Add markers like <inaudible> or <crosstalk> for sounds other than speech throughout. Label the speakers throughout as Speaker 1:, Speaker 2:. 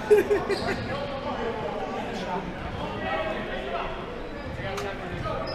Speaker 1: Thank <laughs> you.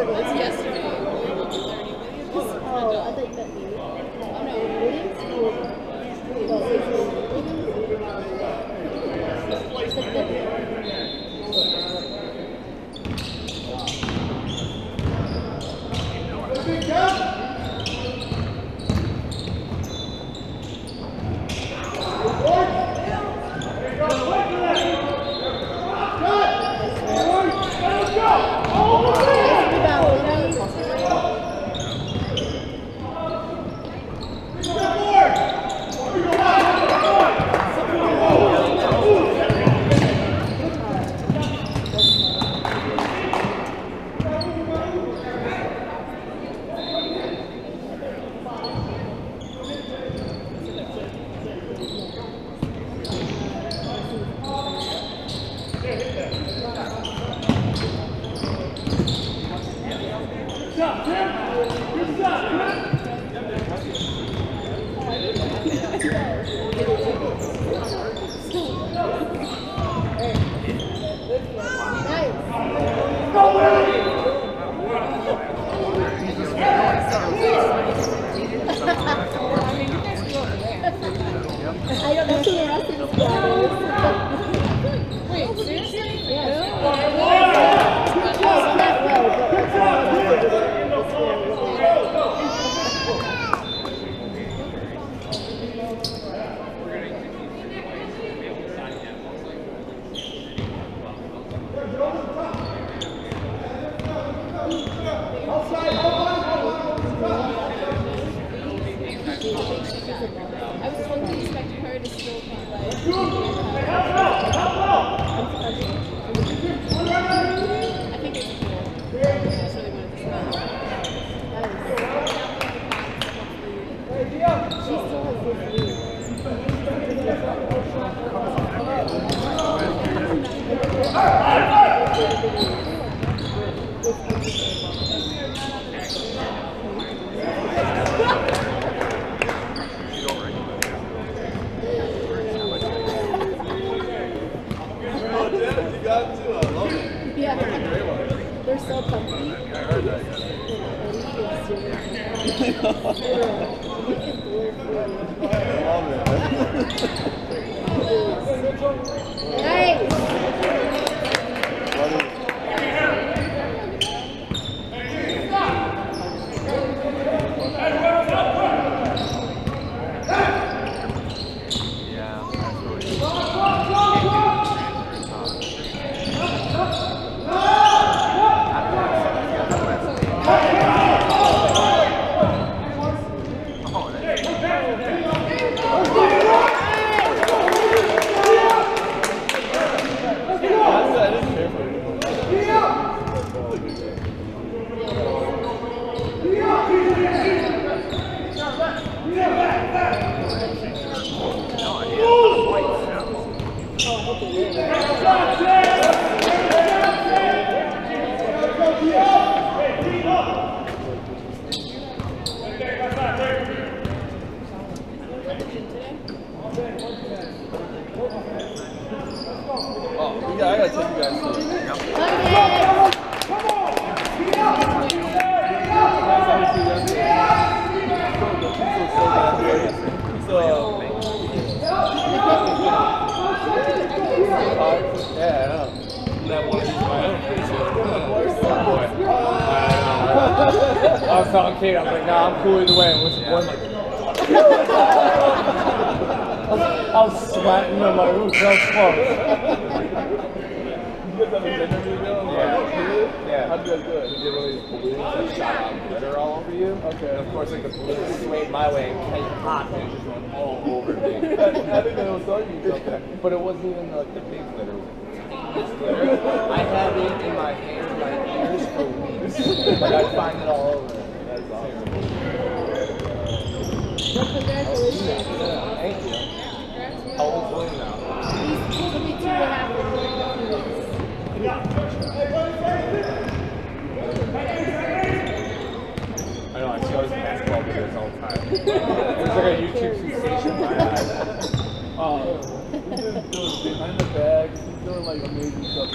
Speaker 2: It's yesterday.
Speaker 3: Oh, I thought you meant me. Like
Speaker 4: I'd find it all over.
Speaker 1: That's awesome.
Speaker 3: Congratulations.
Speaker 4: Yeah, thank you. How old's William now? I know, I see all these basketball videos all the time. It's like a YouTube sensation in my eyes.
Speaker 1: Uh, he's doing behind the bags. He's doing like amazing stuff.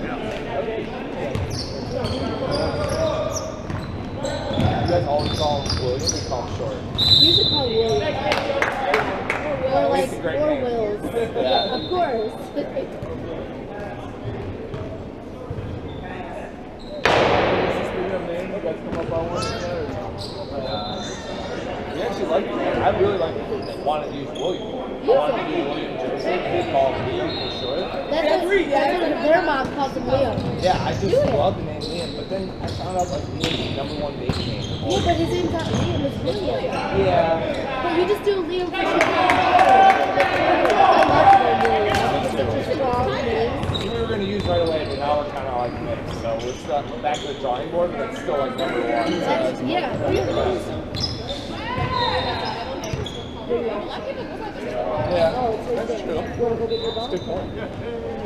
Speaker 4: You guys always call him William, we call him short.
Speaker 3: You should call William. Or like, or. Wills. <laughs>
Speaker 4: Yeah.
Speaker 3: Of course.
Speaker 1: Speaking of names, you guys come up on one yet? or-
Speaker 4: We actually like it. I really like wanted to use William. I wanted to use William Joseph. They call him Liam for short.
Speaker 3: That's what, that's what their mom calls him William.
Speaker 4: Yeah, I just
Speaker 3: Do
Speaker 4: love the name Liam, but then I found out like Liam's the number one baby name.
Speaker 3: Yeah, but his name's not Liam, it's William.
Speaker 4: Yeah.
Speaker 3: But you just do Liam for short. I love William. It's such a strong name.
Speaker 4: We were going to use right away, but now we're kind of like mixed. So we're stuck back to the drawing board, but it's still like number one. So
Speaker 3: That's, yeah, really.
Speaker 4: Yeah.
Speaker 3: Go get your ball?
Speaker 4: Good point.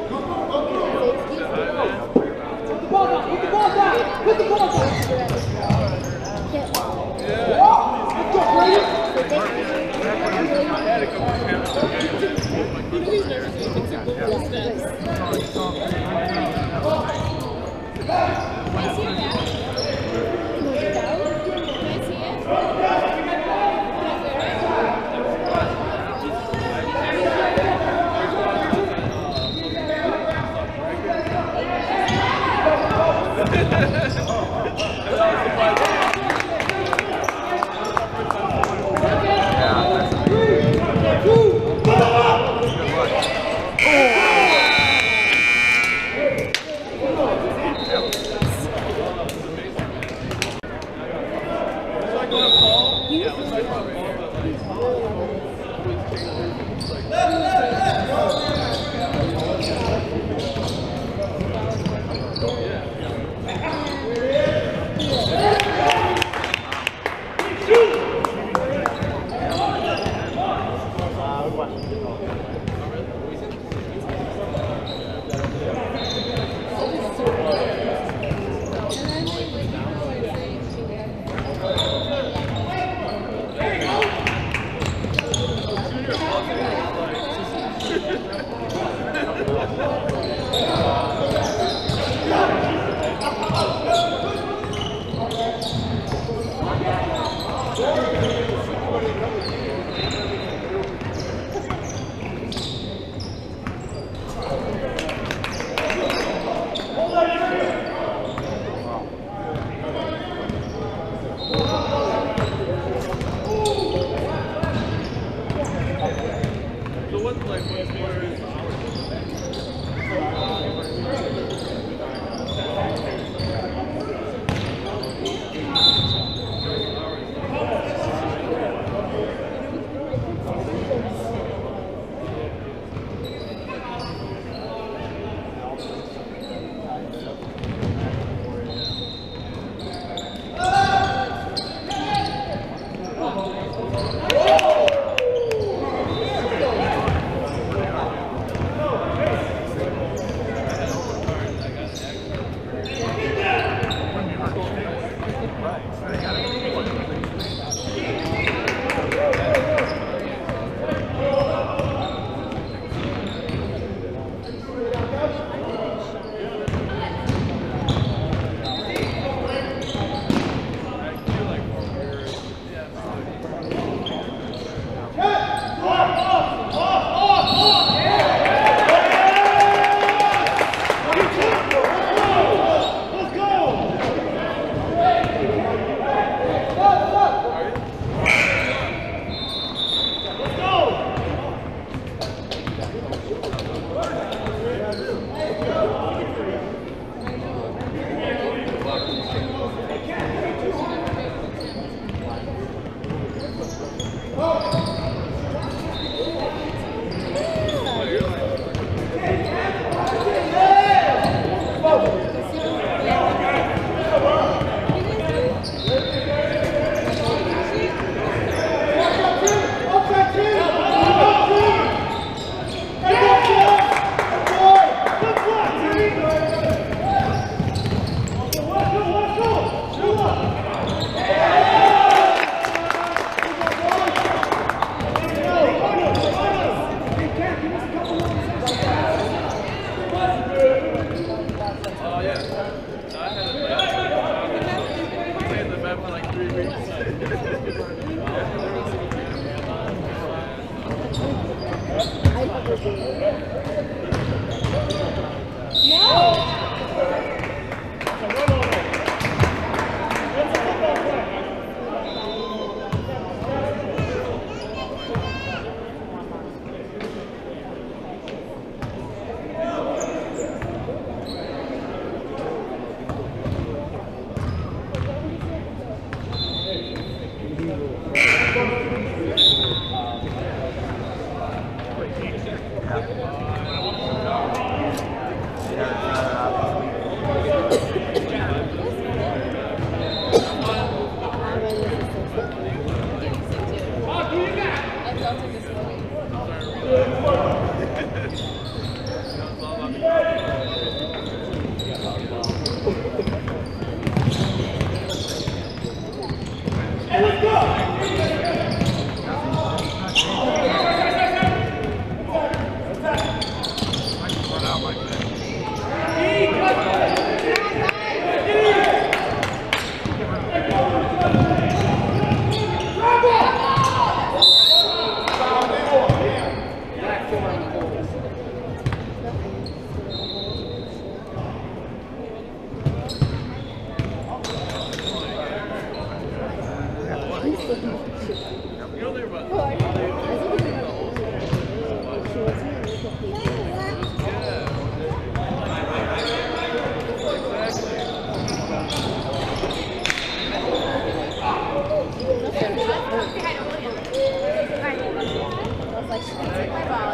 Speaker 5: I
Speaker 3: was like,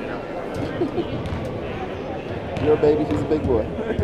Speaker 1: boy. You're a baby, he's a big boy. <laughs>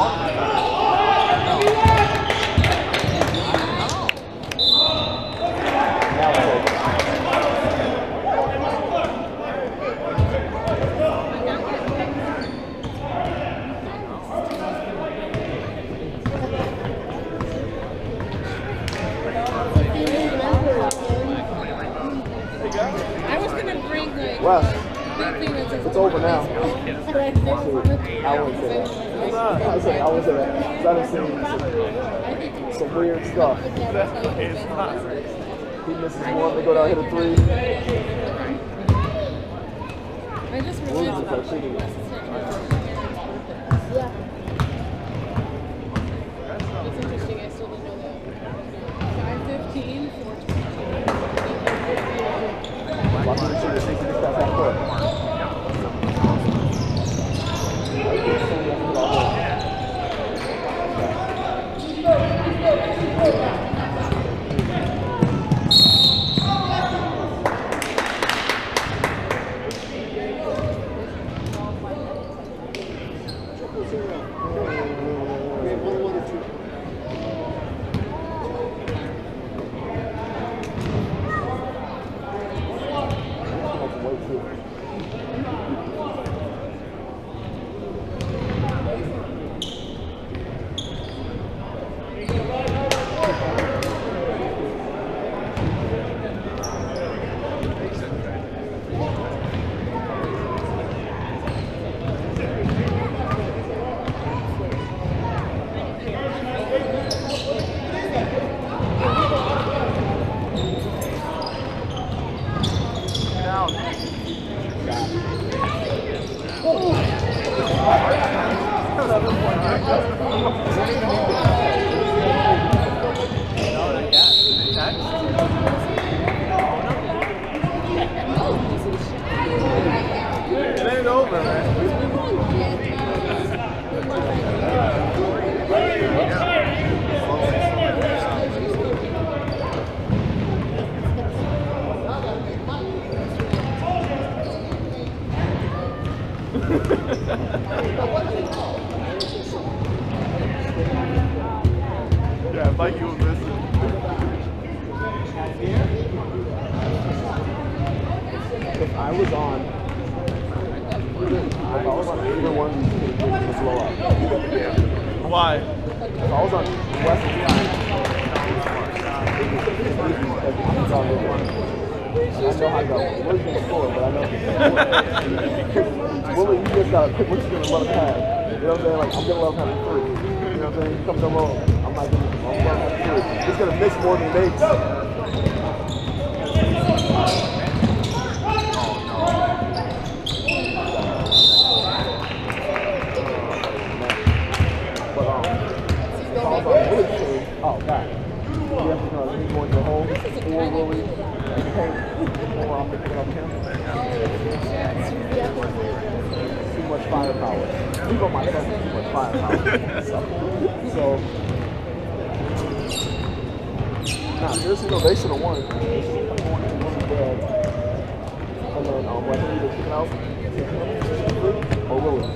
Speaker 4: talking about.
Speaker 3: No.
Speaker 1: West. It's over now. <laughs> I wouldn't say that. I was like, I was there. I was some weird stuff. He misses one. They go down, hit a three.
Speaker 2: I just realized
Speaker 1: Watch the yeah, Mike, you would miss
Speaker 4: it.
Speaker 1: If I was on, if I was on either one it was low up.
Speaker 2: Why?
Speaker 1: If I was on West Side, it's on. I know I got one. We're going to score, but I know. <laughs> Willie, you just gotta pick what you're gonna him. You know what I'm saying? Like I'm gonna him have three. You know what I'm saying? He comes along, I'm like, I'm gonna have three. He's gonna miss more than makes. But um, on Willie's team, oh god. You have to know he's going to the or Willie, and paint, or I'm picking up him. Firepower. We go myself with too much firepower. so, nah, seriously, no, they. They and then, um, when he was kicking out, or Willie.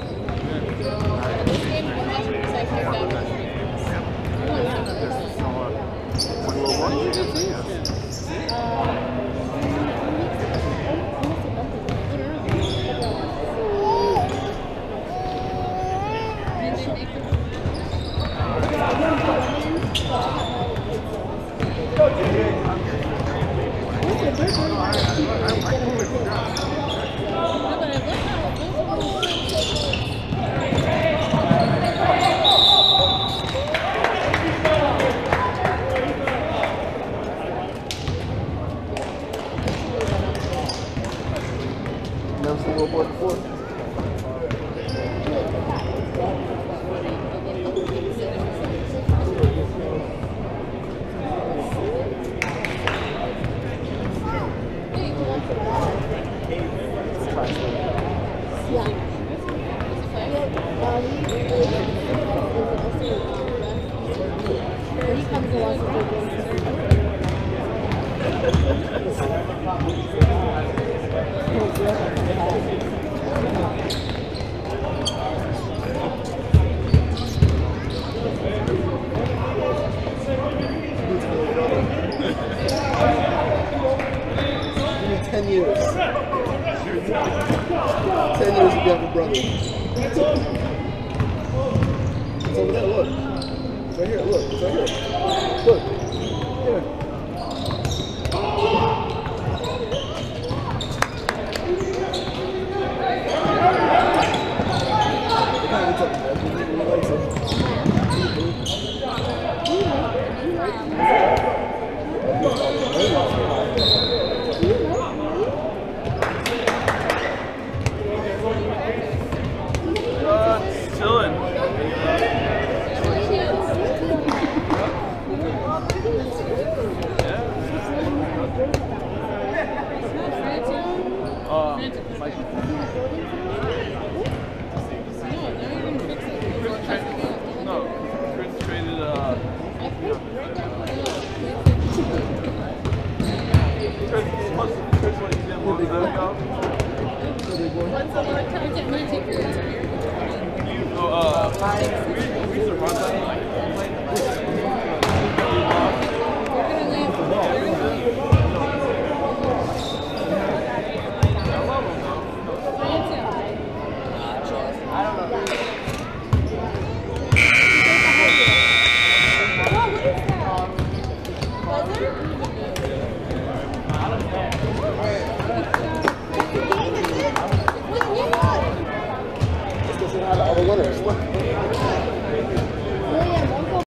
Speaker 3: This game, I'm